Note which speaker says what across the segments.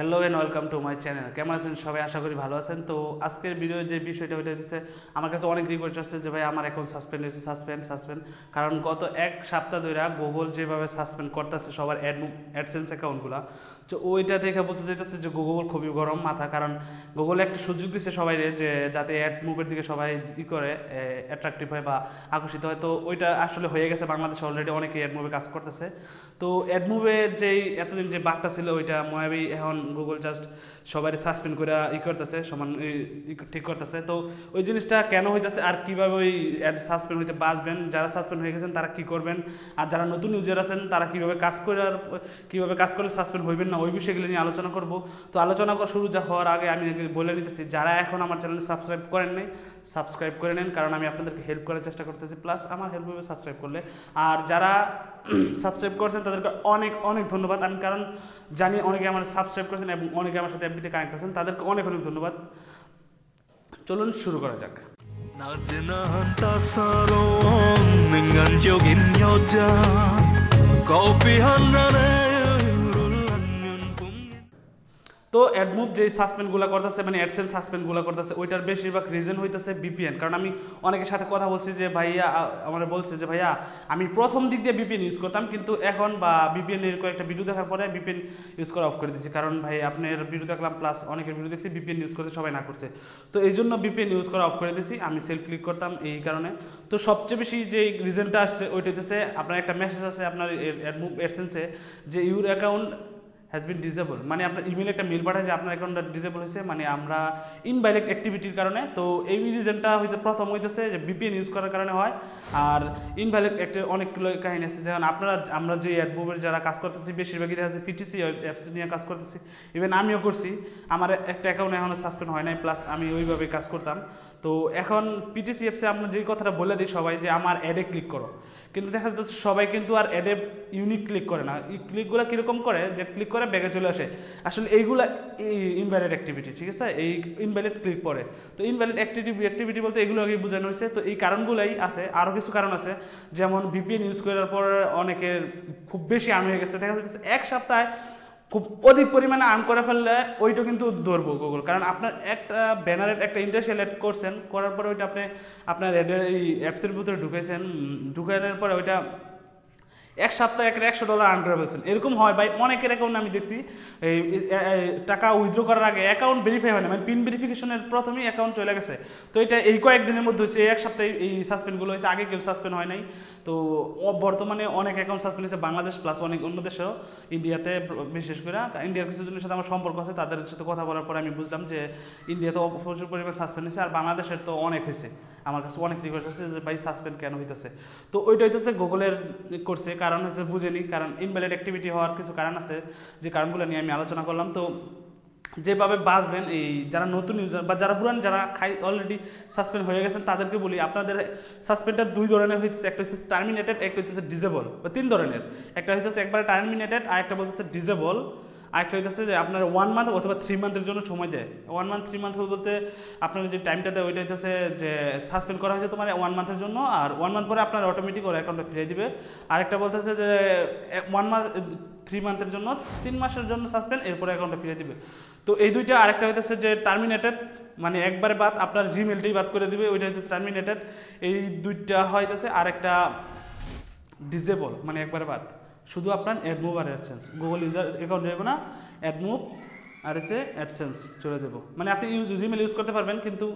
Speaker 1: Hello and welcome to my channel কেমন আছেন সবাই? আশা করি ভালো আছেন। তো আজকের ভিডিও যে বিষয়টা, ওইটা দিচ্ছে আমার কাছে অনেক রিকোয়েস্ট আসছে যে, ভাই, আমার এখন সাসপেন্ড হয়েছে সাসপেন্ড সাসপেন্ড কারণ গত এক সপ্তাহ ধরে গুগল যেভাবে সাসপেন্ড করতেছে সবার অ্যাড অ্যাডসেন্স অ্যাকাউন্টগুলো তো ওইটা দেখে বুঝতে চাইতেছে যে গুগল খুবই গরম মাথা, কারণ গুগল একটা সুযোগ দিচ্ছে সবাই যে যাতে অ্যাড মুভের দিকে সবাই ই করে অ্যাট্রাকটিভ হয় বা আকর্ষিত হয়। তো ওইটা আসলে হয়ে গেছে, বাংলাদেশে অলরেডি অনেকে অ্যাড মুভে কাজ করতেছে। তো অ্যাড মুভে যেই, এতদিন যে বাঘটা ছিল, ওইটা ময়াবি এখন গুগল জাস্ট সবাই সাসপেন্ড করে ই করতেছে, সমান ঠিক করতেছে। তো ওই জিনিসটা কেন হইতেছে আর কীভাবে ওই সাসপেন্ড হইতে বাঁচবেন? যারা সাসপেন্ড হয়ে গেছেন তারা কি করবেন? আর যারা নতুন ইউজার আছেন তারা কীভাবে কাজ করার কীভাবে কাজ করলে সাসপেন্ড হইবেন না? ওই বিষয়গুলো নিয়ে আলোচনা করব। তো আলোচনা করা, শুরু যা হওয়ার আগে আমি বলে নিতেছি, যারা এখন আমার চ্যানেল সাবস্ক্রাইব করেন নাই সাবস্ক্রাইব করে নেন, কারণ আমি আপনাদেরকে হেল্প করার চেষ্টা করতেছি প্লাস আমার হেল্প হবে সাবস্ক্রাইব করলে। আর যারা সাবস্ক্রাইব করছেন, তাদেরকে অনেক অনেক ধন্যবাদ। আমি কারণ জানি অনেকে আমার সাবস্ক্রাইব করেছেন এবং অনেকে আমার সাথে এফবিতে কানেক্ট আছেন, তাদেরকে অনেক অনেক ধন্যবাদ। চলুন শুরু করা যাক।
Speaker 2: 나
Speaker 1: তো অ্যাডমুভ যে সাসপেন্ডগুলো করতেছে মানে অ্যাডসেন্স সাসপেন্ডগুলো করতেছে, ওইটার বেশিরভাগ রিজন হইতেছে বিপিএন কারণ আমি অনেকের সাথে কথা বলছি যে, ভাইয়া আমার বলছে যে, ভাইয়া, আমি প্রথম দিক দিয়ে বিপিএন ইউজ করতাম, কিন্তু এখন বা বিপিএন এর কয়েকটা ভিডিও দেখার পরে বিপিএন ইউজ করা অফ করে দিচ্ছি কারণ, ভাই, আপনার ভিডিও দেখলাম প্লাস অনেকের ভিডিও দেখছি বিপিএন ইউজ করতে সবাই না করছে। তো এই জন্য বিপিএন ইউজ করা অফ করে দিয়েছি, আমি সেলফ ক্লিক করতাম এই কারণে। তো সবচেয়ে বেশি যে রিজনটা আসছে, ওইটা হইতেছে, আপনার একটা মেসেজ আছে, আপনার অ্যাডমুভ অ্যাডসেন্সে যে your account has been disable মানে আপনার ইমেল একটা মেল পাঠায় যে আপনার অ্যাকাউন্টটা ডিজেবল হয়েছে মানে আমরা ইনভাইলেক্ট অ্যাক্টিভিটির কারণে। তো এই রিজনটা হইতে প্রথম হইতেছে যে বিপিএন ইউজ করার কারণে হয়। আর ইনভাইলেক্ট একটা অনেকগুলো কাহিনী আছে, যেমন আপনারা, আমরা যে অ্যাডমুভের যারা কাজ করতেছি, বেশিরভাগই দেখা যাচ্ছে পিটিসি অ্যাপস নিয়ে কাজ করতেছি। ইভেন আমিও করছি। আমার একটা অ্যাকাউন্ট এখনও সাসপেন্ড হয় নাই প্লাস আমি ওইভাবে কাজ করতাম। তো এখন পিটিসি অ্যাপসে আমরা যেই কথাটা বলে দিই সবাই, যে আমার অ্যাডে ক্লিক করো। কিন্তু দেখা যাচ্ছে সবাই কিন্তু আর অ্যাডে ইউনিক ক্লিক করে না। এই ক্লিকগুলো কীরকম করে? যে ক্লিক করে ব্যাগে চলে আসে। আসলে এইগুলো ইনভ্যালিড অ্যাক্টিভিটি ঠিক আছে? এই ইনভ্যালিড ক্লিক পরে তো ইনভ্যালিড অ্যাক্টিভিটি অ্যাক্টিভিটি বলতে এগুলো আগে বোঝানো হয়েছে। তো এই কারণগুলোই আছে। আরও কিছু কারণ আছে। যেমন ভিপিএন ইউজ করার পর অনেকের খুব বেশি আর্ন হয়ে গেছে। দেখা যাচ্ছে এক সপ্তাহে খুব অধিক পরিমাণে আর্ন করে ফেললে ওইটা কিন্তু ধরবো গুগল কারণ আপনার একটা ব্যানারের একটা ইন্টারেস্ট অ্যাড করছেন, করার পরে ওইটা আপনি আপনার অ্যাডের এই অ্যাপসের ভিতরে ঢুকেছেন, ঢুকানোর পরে ওইটা এক সপ্তাহে একটা একশো ডলার আর্ন করে ফেলছেন। এরকম হয় ভাই, অনেকের অ্যাকাউন্ট আমি দেখছি, এই টাকা উইথড্র করার আগে অ্যাকাউন্ট ভেরিফাই হয় না মানে পিন ভেরিফিকেশনের প্রথমেই অ্যাকাউন্ট চলে গেছে। তো এটা এই কয়েকদিনের মধ্যে হচ্ছে, এক সপ্তাহে এই সাসপেন্ডগুলো হয়েছে, আগে কেউ সাসপেন্ড হয় নাই। তো বর্তমানে অনেক অ্যাকাউন্ট সাসপেন্ড হয়েছে বাংলাদেশ প্লাস অনেক অন্য দেশেও ইন্ডিয়াতে বিশেষ করে। ইন্ডিয়ার কিছু জনের সাথে আমার সম্পর্ক আছে, তাদের সাথে কথা বলার পরে আমি বুঝলাম যে ইন্ডিয়াতে প্রচুর পরিমাণ সাসপেন্ড হয়েছে, আর বাংলাদেশের তো অনেক হয়েছে। আমার কাছে অনেক রিকোয়েস্ট আছে যে, ভাই সাসপেন্ড কেন হইতেছে? তো ওইটা হইতেছে গুগলের করছে কারণ হচ্ছে বুঝেনি, কারণ ইনভ্যালিড অ্যাক্টিভিটি হওয়ার কিছু কারণ আছে, যে কারণগুলো নিয়ে আমি আলোচনা করলাম। তো যেভাবে বাঁচবেন, এই যারা নতুন ইউজার বা যারা পুরান, যারা খাই অলরেডি সাসপেন্ড হয়ে গেছেন, তাদেরকে বলি, আপনাদের সাসপেন্ডটা দুই ধরনের হচ্ছে একটা হচ্ছে টার্মিনেটেড একটা হচ্ছে ডিজেবল বা তিন ধরনের। একটা হচ্ছে একবারে টার্মিনেটেড আর একটা বলতেছে ডিজেবল আরেকটা হইতেছে যে আপনার ওয়ান মান্থ অথবা থ্রি মান্থের জন্য সময় দেয়। ওয়ান মান্থ থ্রি মান্থ বলতে আপনার যে টাইমটা দেয়, ওইটা হইতেছে যে সাসপেন্ড করা হয়েছে তোমার ওয়ান মান্থের জন্য, আর ওয়ান মান্থ পরে আপনার অটোমেটিক ওর অ্যাকাউন্টটা ফিরে দিবে। আরেকটা বলতেছে যে ওয়ান মান্থ থ্রি মান্থের জন্য, তিন মাসের জন্য সাসপেন্ড এরপরে অ্যাকাউন্টটা ফিরে দিবে। তো এই দুইটা আরেকটা হইতেছে যে টার্মিনেটেড মানে একবারে বাদ, আপনার জিমেলটাই বাদ করে দিবে, ওইটা হইতেছে টার্মিনেটেড এই দুইটা হইতেছে আরেকটা ডিসেবল মানে একবারে বাদ। শুধু আপনার অ্যাডমুভ আর অ্যাডসেন্স গুগল ইউজার অ্যাকাউন্ট যাবে না অ্যাডমুভ আর এসে অ্যাডসেন্স চলে দেবো মানে আপনি ইউজ জিমেল ইউজ করতে পারবেন, কিন্তু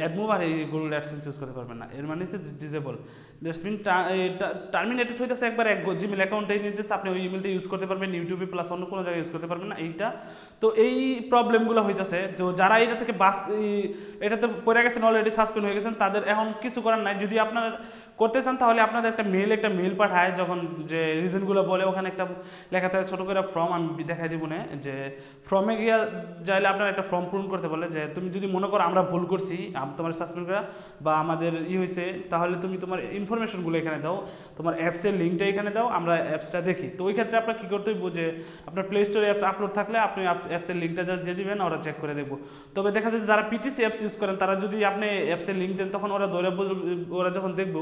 Speaker 1: অ্যাডমুভ আর এই গুগল অ্যাডসেন্স ইউজ করতে পারবেন না। এর মানে হচ্ছে ডিসেবল দ্যাটস মিন টার্মিনেটেড হইতেছে একবার এক জিমেল অ্যাকাউন্টে নিতেছে, আপনি ওই ইমেলটা ইউজ করতে পারবেন ইউটিউবে প্লাস অন্য কোনো জায়গায় ইউজ করতে পারবেন না, এইটা। তো এই প্রবলেমগুলো হইতেছে, যে যারা এটা থেকে বাস এটাতে পড়ে গেছেন অলরেডি সাসপেন্ড হয়ে গেছেন, তাদের এখন কিছু করার নাই। যদি আপনার করতে চান, তাহলে আপনাদের একটা মেল একটা মেল পাঠায়, যখন যে রিজনগুলো বলে, ওখানে একটা লেখা থাকে ছোটো করে ফর্ম আমি দেখাই দিব না, যে ফর্মে গিয়ে যাইলে আপনার একটা ফর্ম পূরণ করতে বলে, যে তুমি যদি মনে করো আমরা ভুল করছি তোমার সাসপেন্ড করা বা আমাদের ই হয়েছে, তাহলে তুমি তোমার ইনফরমেশনগুলো এখানে দাও, তোমার অ্যাপসের লিঙ্কটা এখানে দাও, আমরা অ্যাপসটা দেখি। তো ওই ক্ষেত্রে আপনার কী করতে হইব, যে আপনার প্লে স্টোরে অ্যাপস আপলোড থাকলে আপনি অ্যাপসের লিঙ্কটা জাস্ট দিয়ে দিবেন, ওরা চেক করে দেখব। তবে দেখা যায় যারা পিটিসি অ্যাপস ইউজ করেন, তারা যদি আপনি অ্যাপসের লিঙ্ক দেন, তখন ওরা ধরে ওরা যখন দেখব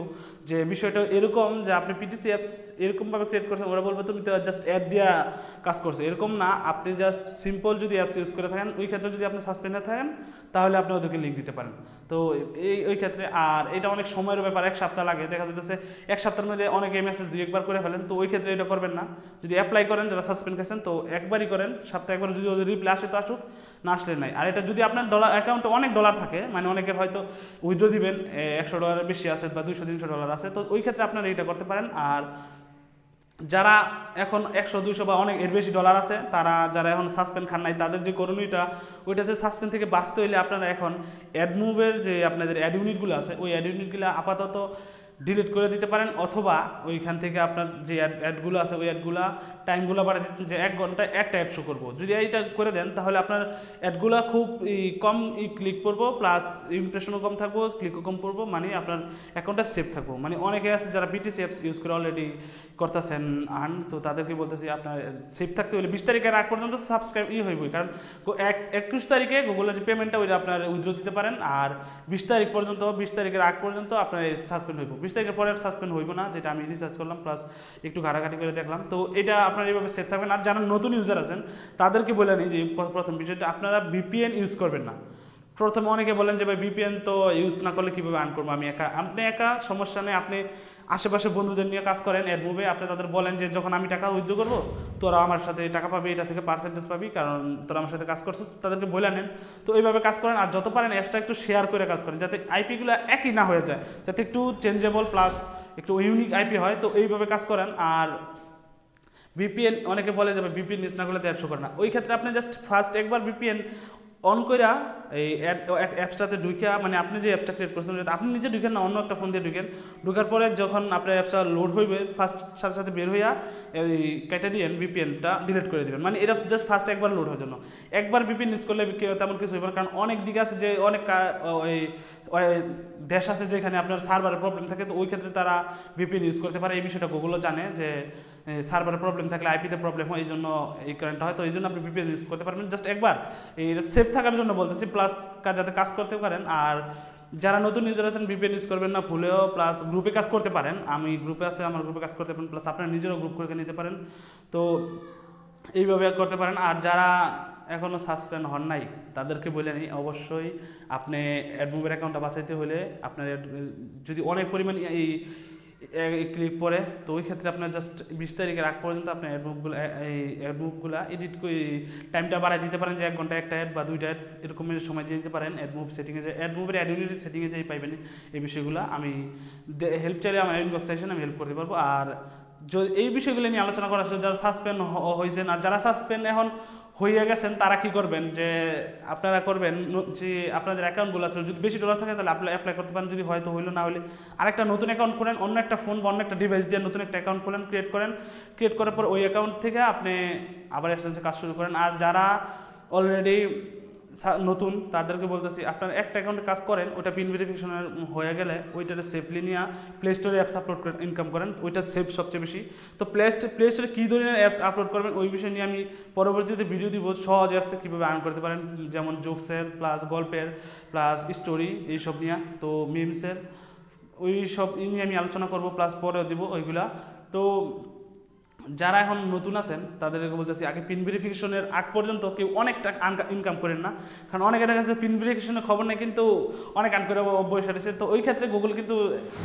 Speaker 1: যে বিষয়টা এরকম যে আপনি পিটিসি অ্যাপস এরকমভাবে ক্রিয়েট করছেন, ওরা বলবে, তুমি তো জাস্ট অ্যাড দিয়া কাজ করছ। এরকম না, আপনি জাস্ট সিম্পল যদি অ্যাপস ইউজ করে থাকেন, ওই ক্ষেত্রে যদি আপনি সাসপেন্ডে থাকেন, তাহলে আপনি ওদেরকে লিঙ্ক দিতে পারেন। তো এই, ওই ক্ষেত্রে আর এটা অনেক সময়ের ব্যাপার, এক সপ্তাহ লাগে। দেখা যাচ্ছে এক সপ্তাহের মধ্যে অনেকে মেসেজ দুই একবার করে ফেলেন, তো ওই ক্ষেত্রে এটা করবেন না। যদি অ্যাপ্লাই করেন, যারা সাসপেন্ড খাইছেন তো একবারই করেন। সপ্তাহে একবার যদি ওদের রিপ্লাই আসে, তো আসুক। না আসলে নাই। আর এটা যদি আপনার ডলার অ্যাকাউন্টে অনেক ডলার থাকে মানে অনেকের হয়তো উইথড্র দিবেন একশো ডলারের বেশি আছে বা দুইশো, তিনশো ডলার আছে, তো ওই ক্ষেত্রে আপনারা এইটা করতে পারেন। আর যারা এখন একশো, দুইশো বা অনেক এর বেশি ডলার আছে, তারা যারা এখন সাসপেন্ড খান নাই, তাদের যে করণীয়টা, ওইটাতে সাসপেন্ড থেকে বাঁচতে হইলে আপনারা এখন অ্যাডমুভের যে আপনাদের অ্যাড ইউনিটগুলো আছে, ওই অ্যাড ইউনিটগুলো আপাতত ডিলিট করে দিতে পারেন অথবা ওইখান থেকে আপনার যে অ্যাড অ্যাডগুলো আছে, ওই অ্যাডগুলা টাইমগুলো বাড়িয়ে দিতেন যে এক ঘন্টায় একটা অ্যাড শো করব। যদি এইটা করে দেন, তাহলে আপনার অ্যাডগুলো খুব কম ক্লিক করব প্লাস ইমপ্রেশনও কম থাকব ক্লিকও কম করব মানে আপনার অ্যাকাউন্টটা সেফ থাকব। মানে অনেকে আছে যারা বিটিসি অ্যাপস ইউজ করে অলরেডি করতেছেন, আন, তো তাদেরকে বলতেছি আপনার সেফ থাকতে হলে বিশ তারিখের আগ পর্যন্ত সাবস্ক্রাইব ই হইবই। কারণ এক, একুশ তারিখে গুগলের পেমেন্টটা ওইটা আপনার উইথড্র দিতে পারেন, আর বিশ তারিখ পর্যন্ত, বিশ তারিখের আগ পর্যন্ত আপনার সাসপেন্ড হইব। বিশ তারিখের পরে সাসপেন্ড হইব না, যেটা আমি রিসার্চ করলাম প্লাস একটু ঘাটাঘাটি করে দেখলাম। তো এটা আপনার এইভাবে সেফ থাকবেন। আর যারা নতুন ইউজার আছেন, তাদেরকে বলে নিই যে প্রথম বিষয়টা আপনারা ভিপিএন ইউজ করবেন না। প্রথমে অনেকে বলেন যে, ভাই বিপিএন তো ইউজ না করলে কীভাবে আর্ন করব? আমি একা আপনি একা, সমস্যা নেই। আপনি আশেপাশে বন্ধুদের নিয়ে কাজ করেন অ্যাড মুভে আপনি তাদের বলেন যে, যখন আমি টাকা উইথড্র করব, তোরা আমার সাথে টাকা পাবি, এটা থেকে পার্সেন্টেজ পাবি, কারণ তোরা আমার সাথে কাজ করছ। তাদেরকে বলে নেন। তো এইভাবে কাজ করেন, আর যত পারেন অ্যাপসটা একটু শেয়ার করে কাজ করেন, যাতে আইপিগুলো একই না হয়ে যায়, যাতে একটু চেঞ্জেবল প্লাস একটু ইউনিক আইপি হয়। তো এইভাবে কাজ করেন, আর বিপিএন অনেকে বলে যাবে বিপিএন ইউজ না করলে তো করে না। ওই ক্ষেত্রে আপনি জাস্ট ফার্স্ট একবার ভিপিএন অন কইরা এই অ্যাপসটাতে ঢুকিয়া মানে আপনি যে অ্যাপসটা ক্রিয়েট করছেন আপনি নিজে ঢুকেন না, অন্য একটা ফোন দিয়ে ঢুকেন ঢুকার পরে যখন আপনার অ্যাপসটা লোড হইবে ফার্স্ট সাথে সাথে বের হইয়া এই কেটে দিয়ে ভিপিএনটা ডিলিট করে দিবেন। মানে এটা জাস্ট ফার্স্ট একবার লোড হওয়ার জন্য। একবার ভিপিএন ইউজ করলে তেমন কিছু হইবে না, কারণ অনেক দিক আছে যে, অনেক ওই দেশ আছে যেখানে আপনার সার্ভারের প্রবলেম থাকে, তো ওই ক্ষেত্রে তারা ভিপিএন ইউজ করতে পারে। এই বিষয়টা গুগলও জানে যে সার্ভারের প্রবলেম থাকলে আইপিতে প্রবলেম হয় এই জন্য এই কারেন্টটা হয়। তো এই জন্য আপনি ভিপিএন ইউজ করতে পারবেন। জাস্ট একবার এটা সেফ থাকার জন্য বলতেছি প্লাস যাতে কাজ করতে পারেন। আর যারা নতুন ইউজার আছেন ভিপিএন ইউজ করবেন না, ভুলেও প্লাস গ্রুপে কাজ করতে পারেন। আমি গ্রুপে আছে, আমার গ্রুপে কাজ করতে পারেন প্লাস আপনারা নিজেরও গ্রুপ করে নিতে পারেন। তো এইভাবে করতে পারেন। আর যারা এখনও সাসপেন্ড হন নাই, তাদেরকে বলে নিই, অবশ্যই আপনি অ্যাডমুভের অ্যাকাউন্টটা বাঁচাইতে হলে আপনার যদি অনেক পরিমাণ এই ক্লিক পরে, তো ওই ক্ষেত্রে আপনার জাস্ট বিশ তারিখের আগ পর্যন্ত আপনি অ্যাডমুভগুলো এই অ্যাডমুভগুলো এডিট করে টাইমটা বাড়াই দিতে পারেন, যে এক ঘণ্টা একটা অ্যাড বা দুইটা অ্যাড এরকমের সময় দিয়ে দিতে পারেন অ্যাডমুভ সেটিংয়ে যে অ্যাডমুভের অ্যাড ইউনিটের সেটিংয়ে যেই পাইবেন, এই বিষয়গুলো আমি হেল্প চাইলে আমার ইনবক্স সেকশন আমি হেল্প করতে পারব। আর এই বিষয়গুলো নিয়ে আলোচনা করা যারা সাসপেন্ড হয়েছেন, আর যারা সাসপেন্ড এখন হয়ে গেছেন, তারা কি করবেন? যে আপনারা করবেন যে আপনাদের অ্যাকাউন্টগুলো আছে, যদি বেশি ডলার থাকে, তাহলে অ্যাপ্লাই অ্যাপ্লাই করতে পারেন, যদি হয়তো হইল, না হলে আরেকটা নতুন অ্যাকাউন্ট করেন অন্য একটা ফোন বা অন্য একটা ডিভাইস দিয়ে নতুন একটা অ্যাকাউন্ট খোলেন ক্রিয়েট করেন। ক্রিয়েট করার পর ওই অ্যাকাউন্ট থেকে আপনি আবার এক্সচেঞ্জে কাজ শুরু করেন। আর যারা অলরেডি নতুন, তাদেরকে বলতেছি, আপনার একটা অ্যাকাউন্টে কাজ করেন ওটা পিন ভেরিফিকেশনের হয়ে গেলে ওইটাতে সেফলি নিয়ে প্লে স্টোরে অ্যাপস আপলোড করেন ইনকাম করেন, ওইটা সেফ সবচেয়ে বেশি। তো প্লে প্লে স্টোরে কী ধরনের অ্যাপস আপলোড করবেন, ওই বিষয় নিয়ে আমি পরবর্তীতে ভিডিও দিব, সহজ অ্যাপসে কীভাবে আর্ন করতে পারেন, যেমন জোকসের প্লাস গল্পের প্লাস স্টোরি এইসব নিয়ে, তো মিমসের ওই সব নিয়ে আমি আলোচনা করব প্লাস পরেও দিব ওইগুলা। তো যারা এখন নতুন আছেন, তাদেরকে বলতেছি, আগে পিন ভেরিফিকেশনের আগ পর্যন্ত কেউ অনেক টাকা ইনকাম করেন না। কারণ অনেকে দেখা যাচ্ছে পিন ভেরিফিকেশনের খবর নেই, কিন্তু অনেক আর্ন করে বসে রয়েছে তো ওই ক্ষেত্রে গুগল কিন্তু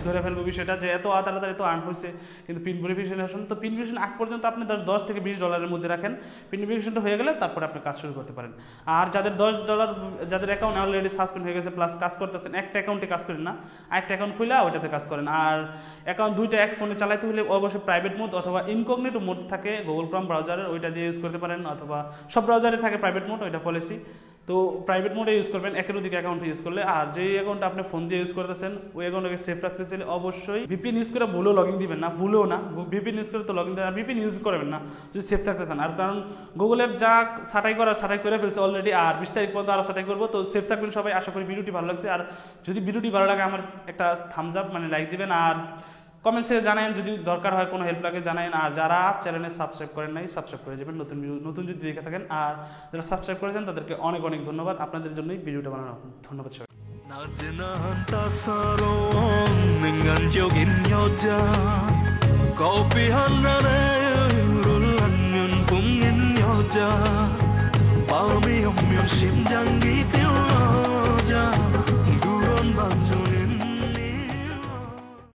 Speaker 1: ধরে ফেলবে বিষয়টা যে এত তাড়াতাড়ি এত আর্ন হয়েছে কিন্তু পিন ভেরিফিকেশন তো পিন ভেরিফিকেশন আগ পর্যন্ত আপনি দশ দশ থেকে বিশ ডলারের মধ্যে রাখেন। পিন ভেরিফিকেশনটা হয়ে গেলে তারপরে আপনি কাজ শুরু করতে পারেন। আর যাদের দশ ডলার যাদের অ্যাকাউন্ট অলরেডি সাসপেন্ড হয়ে গেছে প্লাস কাজ করতেছেন, একটা অ্যাকাউন্টে কাজ করেন না। আরেকটা অ্যাকাউন্ট খুলে ওইটাতে কাজ করেন। আর অ্যাকাউন্ট দুইটা এক ফোনে চালাইতে হলে অবশ্যই প্রাইভেট মোড অথবা ইনকগনিটো মোড থাকে গুগল ক্রম ব্রাউজারের ওইটা দিয়ে ইউজ করতে পারেন, অথবা সব ব্রাউজারে থাকে প্রাইভেট মোড ওইটা পলিসি তো প্রাইভেট মোডে ইউজ করবেন একাধিক অ্যাকাউন্ট ইউজ করলে। আর যেই অ্যাকাউন্ট আপনি ফোন দিয়ে ইউজ করতেছেন, ওই অ্যাকাউন্টকে সেফ রাখতে চাইলে অবশ্যই ভিপিএন ইউজ করে ভুলেও লগ ইন দিবেন না, ভুলেও না। ভিপিএন ইউজ করে তো লগ ইন দেবেন আর ভিপিএন ইউজ করবেন না, যদি সেফ থাকতে চান। আর কারণ গুগলের যা ছাটাই করার, ছাটাই করে ফেলছে অলরেডি আর বিশ তারিখ পর্যন্ত আরও ছাটাই করব, তো সেফ থাকবেন সবাই। আশা করি ভিডিওটি ভালো লাগছে। আর যদি ভিডিওটি ভালো লাগে, আমার একটা থামস আপ মানে লাইক দিবেন। আর কমেন্টসে জানেন যদি দরকার হয় কোনো হেল্প লাগে জানেন আর যারা চ্যানেলে সাবস্ক্রাইব করেন নাই সাবস্ক্রাইব করে যাবেন। নতুন নতুন যদি দেখে থাকেন, আর যারা সাবস্ক্রাইব করেছেন, তাদেরকে অনেক অনেক ধন্যবাদ। আপনাদের জন্যই ভিডিওটা বানানো ধন্যবাদ সবাই
Speaker 2: Kau pihan rare rulan yun